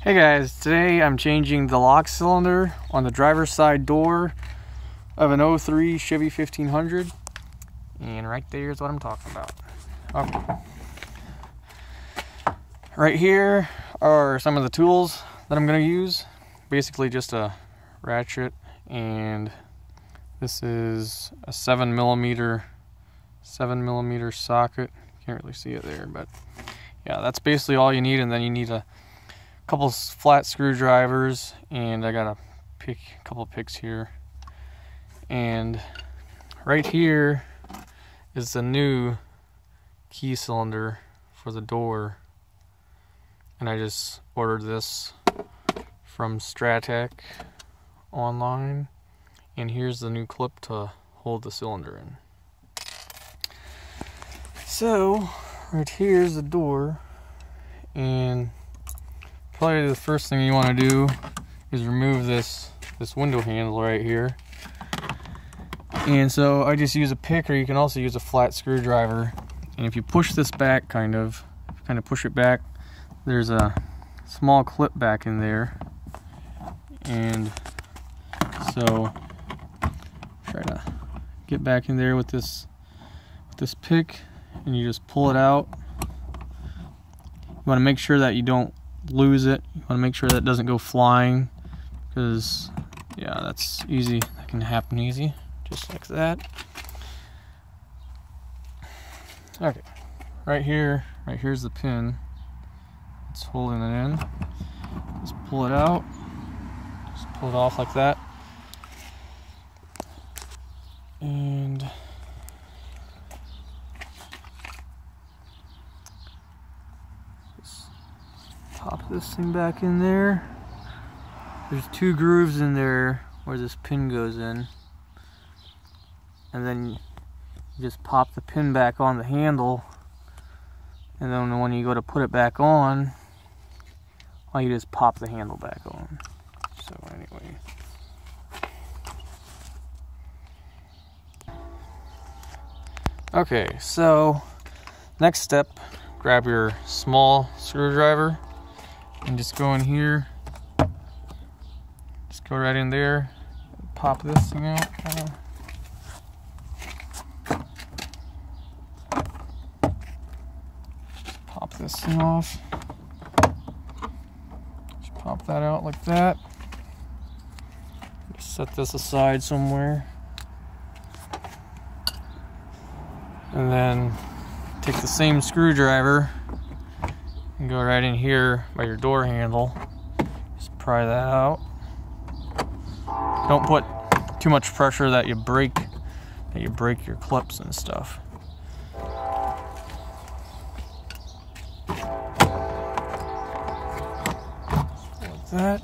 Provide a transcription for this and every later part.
Hey guys, today I'm changing the lock cylinder on the driver's side door of an 03 Chevy 1500 and right there is what I'm talking about. Okay. Right here are some of the tools that I'm going to use. Basically just a ratchet and this is a 7 millimeter 7 millimeter socket. Can't really see it there, but yeah, that's basically all you need and then you need a couple flat screwdrivers and I got a pick a couple picks here. And right here is the new key cylinder for the door. And I just ordered this from Strattec online. And here's the new clip to hold the cylinder in. So right here's the door. And probably the first thing you want to do is remove this this window handle right here. And so I just use a pick or you can also use a flat screwdriver. And if you push this back kind of kind of push it back there's a small clip back in there. And so try to get back in there with this with this pick and you just pull it out. You want to make sure that you don't lose it. You want to make sure that doesn't go flying because yeah, that's easy. That can happen easy, just like that. Okay, right here, right here's the pin. It's holding it in. Just pull it out. Just pull it off like that. And pop this thing back in there. There's two grooves in there where this pin goes in. And then you just pop the pin back on the handle. And then when you go to put it back on, all you just pop the handle back on. So anyway. Okay, so next step, grab your small screwdriver and just go in here. Just go right in there. Pop this thing out pop this thing off. Just pop that out like that. Just set this aside somewhere. And then take the same screwdriver go right in here by your door handle. Just pry that out. Don't put too much pressure that you break that you break your clips and stuff. Like that.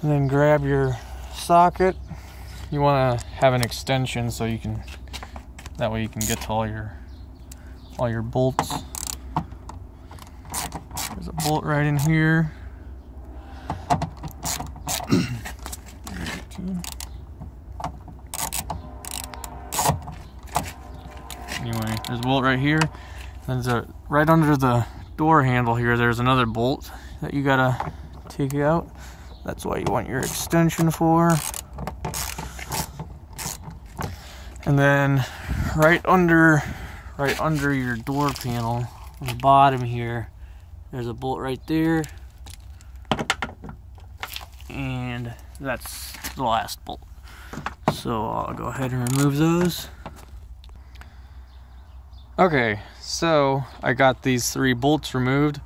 And then grab your socket. You want to have an extension so you can that way you can get to all your all your bolts. There's a bolt right in here. anyway, there's a bolt right here. There's a right under the door handle here. There's another bolt that you gotta take out. That's what you want your extension for. And then right under right under your door panel on the bottom here there's a bolt right there. And that's the last bolt. So I'll go ahead and remove those. Okay, so I got these three bolts removed.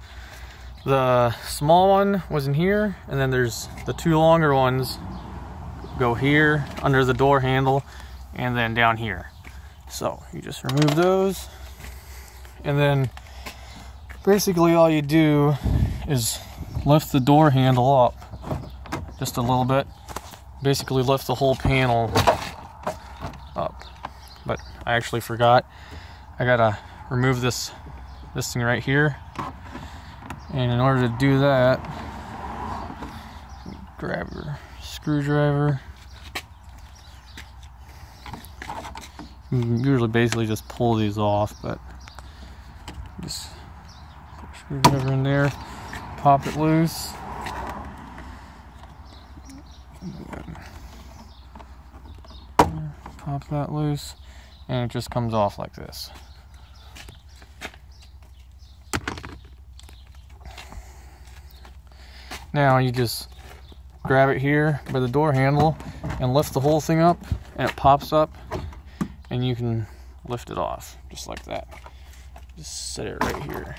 The small one was in here, and then there's the two longer ones go here under the door handle and then down here. So you just remove those and then basically all you do is lift the door handle up just a little bit. Basically lift the whole panel up. But I actually forgot. I gotta remove this this thing right here. And in order to do that grab your screwdriver. Usually basically just pull these off but just screwdriver in there pop it loose. Pop that loose and it just comes off like this. Now you just grab it here by the door handle and lift the whole thing up and it pops up and you can lift it off just like that. Just set it right here.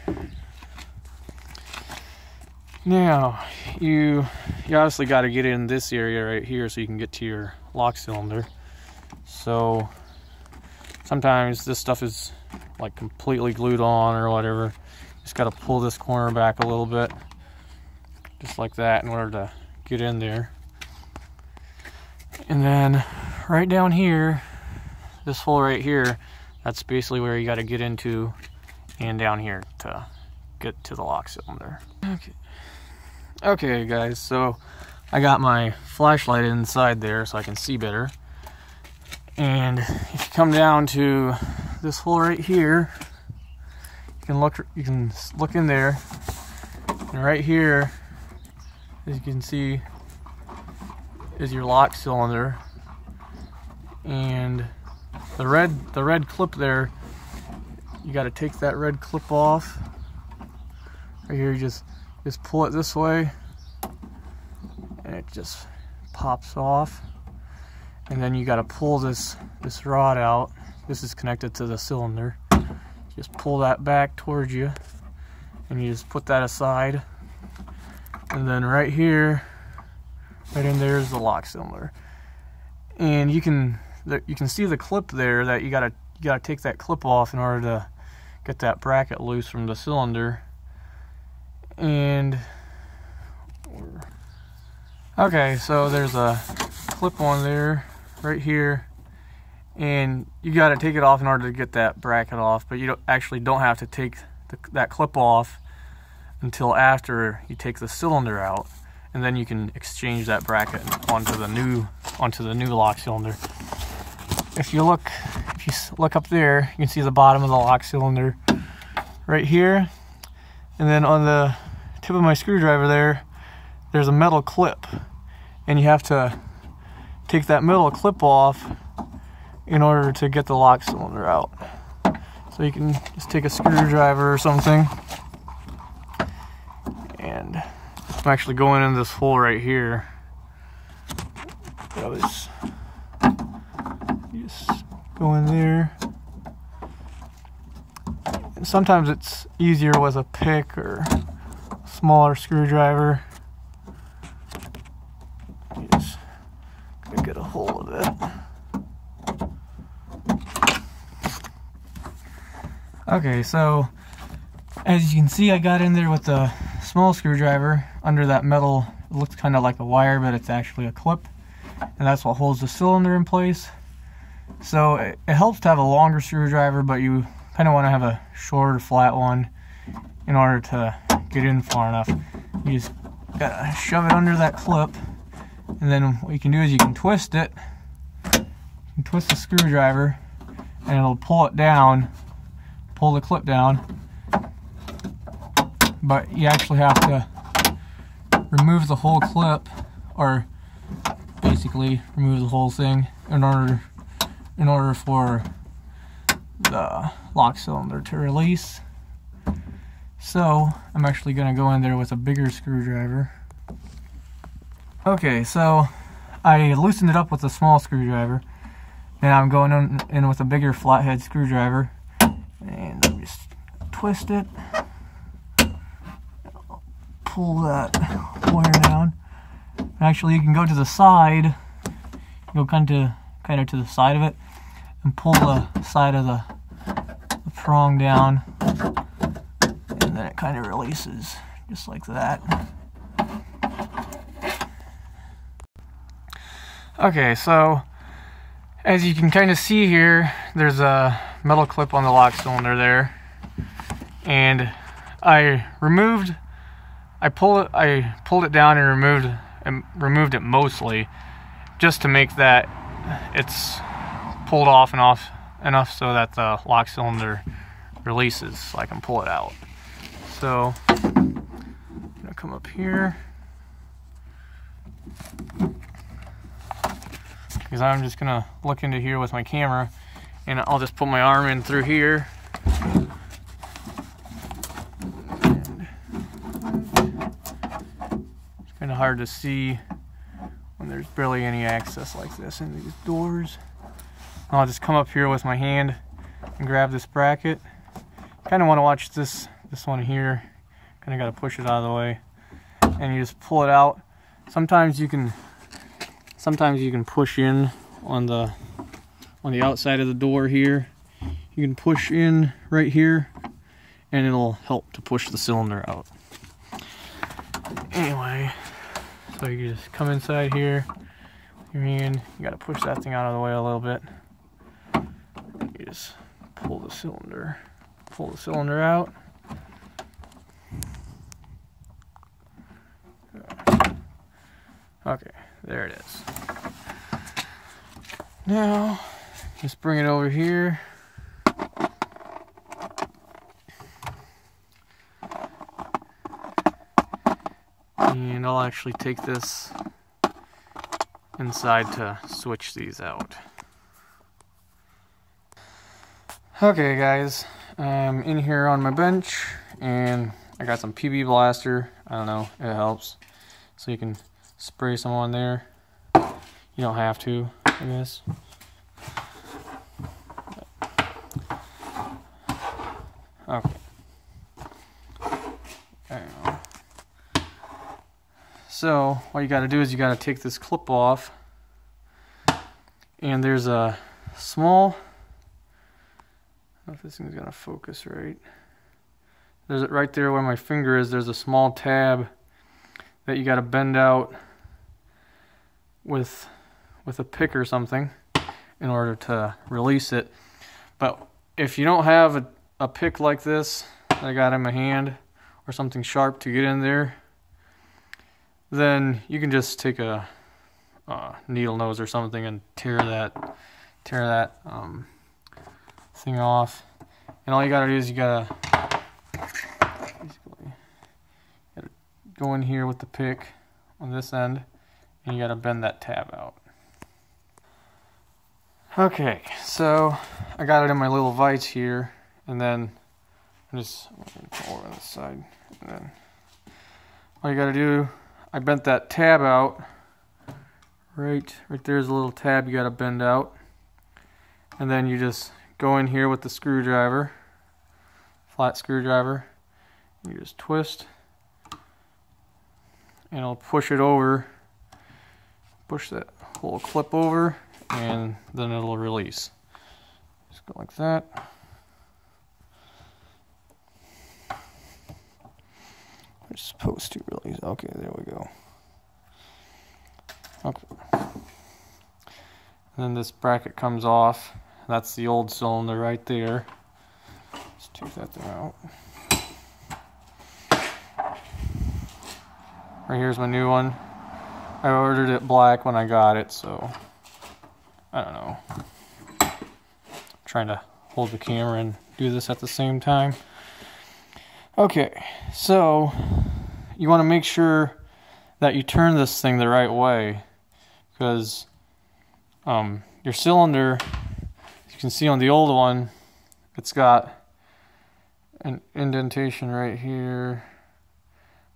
Now, you you obviously got to get in this area right here so you can get to your lock cylinder. So sometimes this stuff is like completely glued on or whatever. Just got to pull this corner back a little bit just like that in order to get in there. And then right down here, this hole right here, that's basically where you got to get into and down here to get to the lock cylinder. Okay. Okay guys, so I got my flashlight inside there so I can see better. And if you come down to this hole right here, you can look you can look in there. And right here, as you can see, is your lock cylinder. And the red the red clip there, you gotta take that red clip off. Right here you just just pull it this way and it just pops off. And then you got to pull this this rod out. This is connected to the cylinder. Just pull that back towards you and you just put that aside. And then right here right in there is the lock cylinder. And you can you can see the clip there that you gotta you gotta take that clip off in order to get that bracket loose from the cylinder and okay so there's a clip on there right here. And you got to take it off in order to get that bracket off but you don't, actually don't have to take the, that clip off until after you take the cylinder out. And then you can exchange that bracket onto the new onto the new lock cylinder. If you look if you look up there you can see the bottom of the lock cylinder right here. And then on the tip of my screwdriver there there's a metal clip and you have to take that metal clip off in order to get the lock cylinder out. So you can just take a screwdriver or something and I'm actually going in this hole right here. just, just go in there. And sometimes it's easier with a pick or smaller screwdriver. Just get a hold of it. Okay, so as you can see, I got in there with a small screwdriver under that metal. It looks kind of like a wire, but it's actually a clip. And that's what holds the cylinder in place. So it, it helps to have a longer screwdriver, but you kind of want to have a shorter, flat one in order to get in far enough. You just gotta shove it under that clip and then what you can do is you can twist it, you twist the screwdriver, and it'll pull it down, pull the clip down. But you actually have to remove the whole clip, or basically remove the whole thing in order in order for the lock cylinder to release. So I'm actually going to go in there with a bigger screwdriver. Okay, so I loosened it up with a small screwdriver. and I'm going in, with a bigger flathead screwdriver. And I just twist it. Pull that wire down. Actually, you can go to the side. Go kind of, kind of to the side of it. And pull the side of the, the prong down. Kind of releases just like that. Okay, so as you can kind of see here, there's a metal clip on the lock cylinder there. And I removed, I pulled it, I pulled it down and removed, and removed it mostly just to make that it's pulled off and off enough so that the lock cylinder releases so I can pull it out. So I'm gonna come up here. Because I'm just gonna look into here with my camera and I'll just put my arm in through here. It's kind of hard to see when there's barely any access like this in these doors. I'll just come up here with my hand and grab this bracket. Kind of want to watch this this one here. Kind of got to push it out of the way, and you just pull it out. Sometimes you can sometimes you can push in on the on the outside of the door here. You can push in right here, and it'll help to push the cylinder out. Anyway, so you just come inside here, your hand. You got to push that thing out of the way a little bit. You just pull the cylinder, pull the cylinder out. Okay, there it is. Now, just bring it over here. And I'll actually take this inside to switch these out. Okay guys, I'm in here on my bench and I got some PB Blaster. I don't know, it helps. So you can spray some on there. You don't have to, I guess. Okay. So, what you got to do is you got to take this clip off. And there's a small know if this thing's gonna focus right. There's it right there where my finger is. There's a small tab that you got to bend out with with a pick or something in order to release it. But if you don't have a, a pick like this I got in my hand or something sharp to get in there, then you can just take a, a needle nose or something and tear that tear that um, thing off. And all you gotta do is you gotta, go in here with the pick on this end and you gotta bend that tab out. Okay, so I got it in my little vise here and then I'm just over on the side and then all you gotta do, I bent that tab out right right there's a little tab you gotta bend out and then you just go in here with the screwdriver, flat screwdriver. You just twist and it'll push it over, push that little clip over, and then it'll release. Just go like that. It's supposed to release. Okay, there we go. Okay. And then this bracket comes off that's the old cylinder right there. Let's take that thing out. Right here's my new one. I ordered it black when I got it, so I don't know. I'm trying to hold the camera and do this at the same time. Okay, so you want to make sure that you turn this thing the right way because um, your cylinder you can see on the old one, it's got an indentation right here,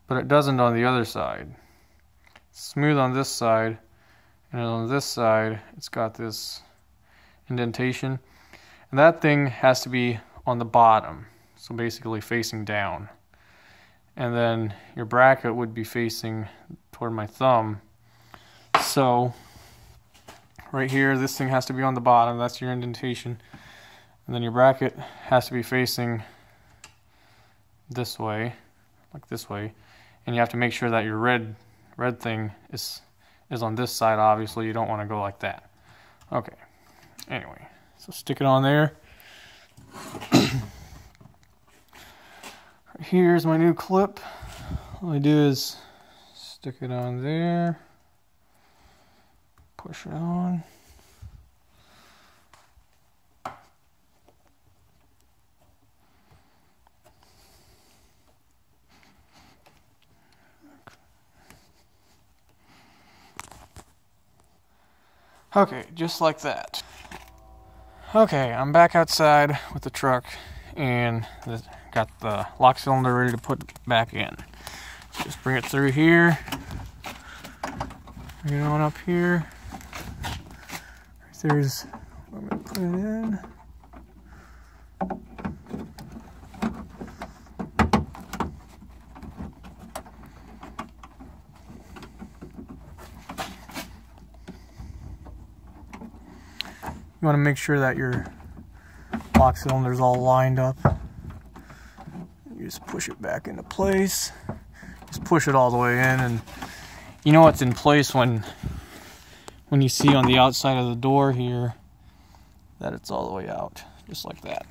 but it doesn't on the other side. Smooth on this side, and on this side, it's got this indentation. And that thing has to be on the bottom, so basically facing down. And then your bracket would be facing toward my thumb. So right here, this thing has to be on the bottom. That's your indentation. And then your bracket has to be facing this way, like this way. And you have to make sure that your red red thing is is on this side, obviously. You don't want to go like that. Okay. Anyway, so stick it on there. Here's my new clip. All I do is stick it on there push it on. Okay, just like that. Okay, I'm back outside with the truck and the, got the lock cylinder ready to put back in. Just bring it through here. Bring it on up here. There's I'm gonna put it in. You want to make sure that your lock cylinder is all lined up. You just push it back into place. Just push it all the way in and you know it's in place when when you see on the outside of the door here that it's all the way out just like that.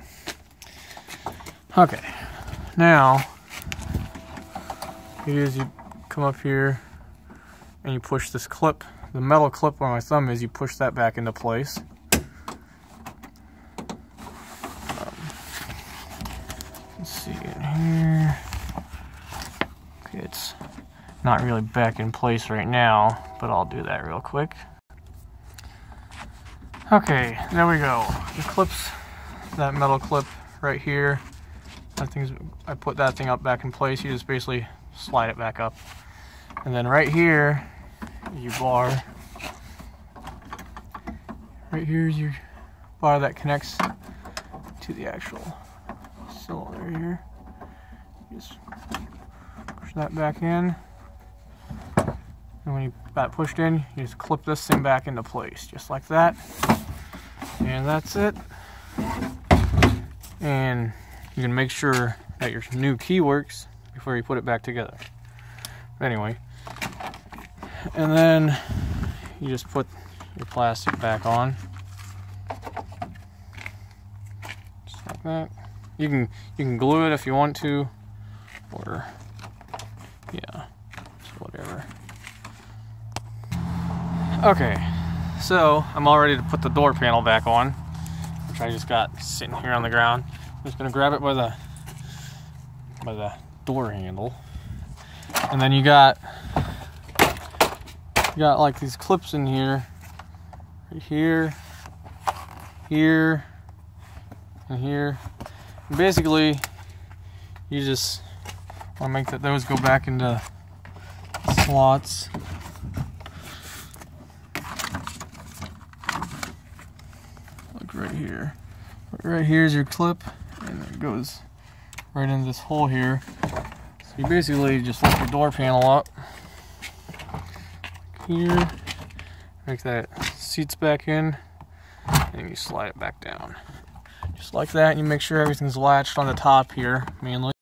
Okay. Now is you come up here and you push this clip, the metal clip where my thumb is, you push that back into place. see in here. Okay, it's not really back in place right now, but I'll do that real quick. Okay, there we go. The clips, that metal clip right here. That thing's, I put that thing up back in place. You just basically slide it back up. And then right here, your bar. Right here is your bar that connects to the actual cylinder here. Just push that back in. And when you got pushed in, you just clip this thing back into place, just like that. And that's it. And you can make sure that your new key works before you put it back together. Anyway, and then you just put your plastic back on. Just like that. You can you can glue it if you want to, or yeah, whatever. Okay, so I'm all ready to put the door panel back on, which I just got sitting here on the ground. I'm just gonna grab it by the by the door handle, and then you got you got like these clips in here, right here, here, and here. Basically you just want to make that those go back into slots right here right here is your clip and it goes right in this hole here so you basically just lift the door panel up here make that seats back in and you slide it back down just like that. and You make sure everything's latched on the top here, mainly.